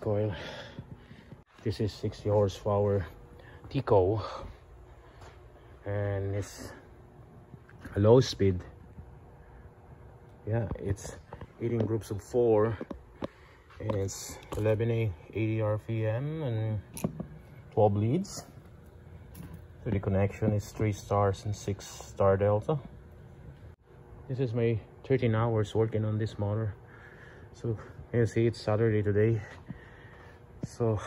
coil. This is 60 horsepower Teco and it's a low speed. Yeah it's eating groups of four. And it's 11 80 rpm and 12 leads. So the connection is three stars and six star delta. This is my 13 hours working on this motor. So you see it's saturday today so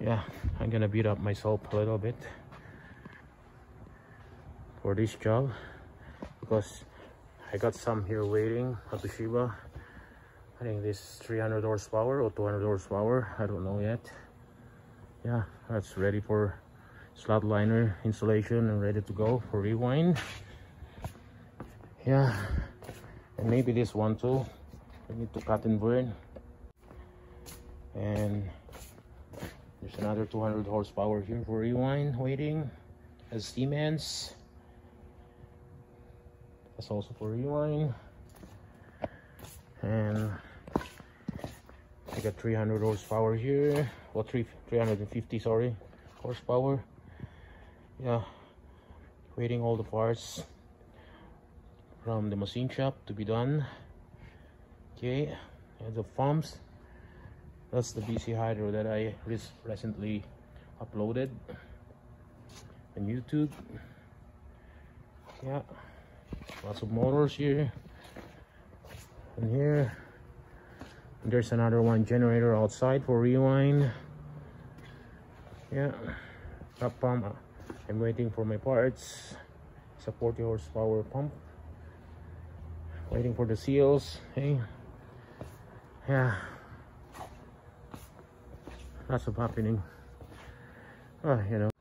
yeah i'm gonna beat up myself a little bit for this job because I got some here waiting at Toshiba. I think this is 300 horsepower or 200 horsepower. I don't know yet. Yeah, that's ready for slot liner installation and ready to go for rewind. Yeah, and maybe this one too. I need to cut and burn. And there's another 200 horsepower here for rewind waiting as Siemens. That's also for rewind. And I got 300 horsepower here. Or 3 350 sorry horsepower. Yeah waiting all the parts from the machine shop to be done. Okay and the pumps that's the BC Hydro that I recently uploaded. On YouTube. Yeah. Lots of motors here. And here. There's another one generator outside for rewind. Yeah. Top pump. I'm waiting for my parts. It's a 40 horsepower pump. Waiting for the seals. Hey. Yeah lots happening oh, ah, you know